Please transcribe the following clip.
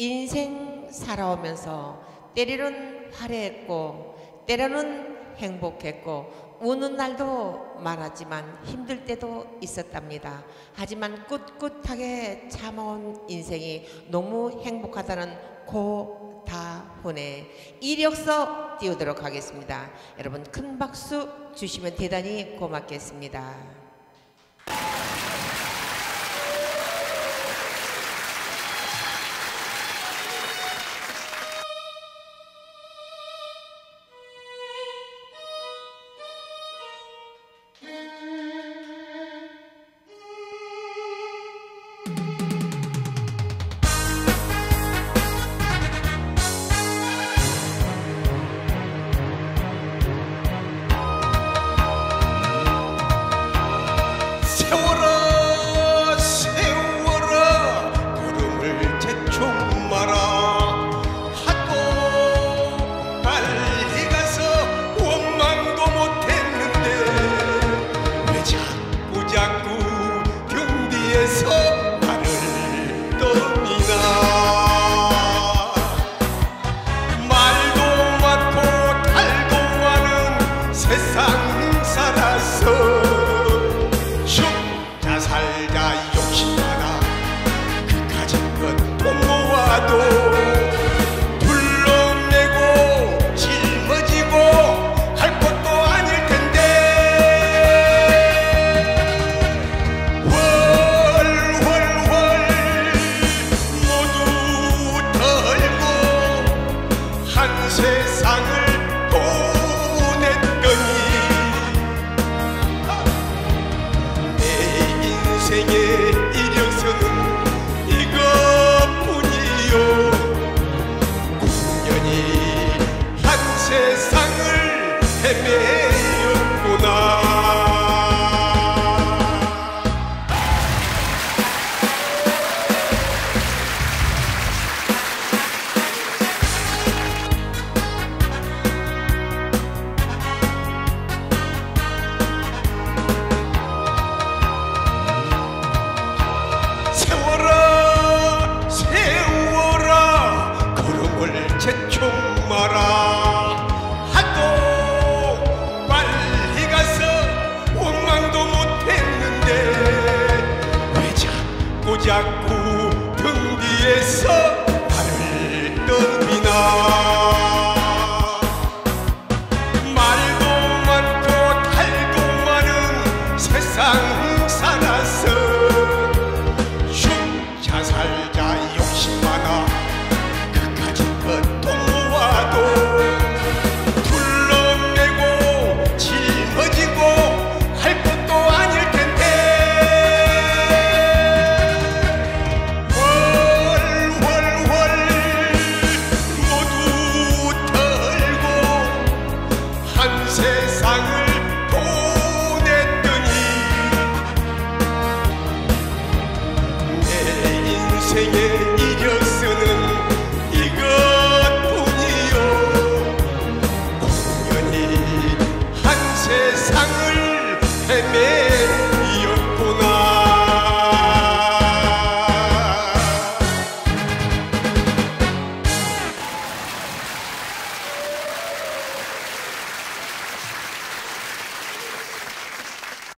인생 살아오면서 때로는 화려했고 때로는 행복했고 우는 날도 많았지만 힘들 때도 있었답니다. 하지만 꿋꿋하게 참아온 인생이 너무 행복하다는 고다훈의 이력서 띄우도록 하겠습니다. 여러분 큰 박수 주시면 대단히 고맙겠습니다. 세상을 헤매 Jacu.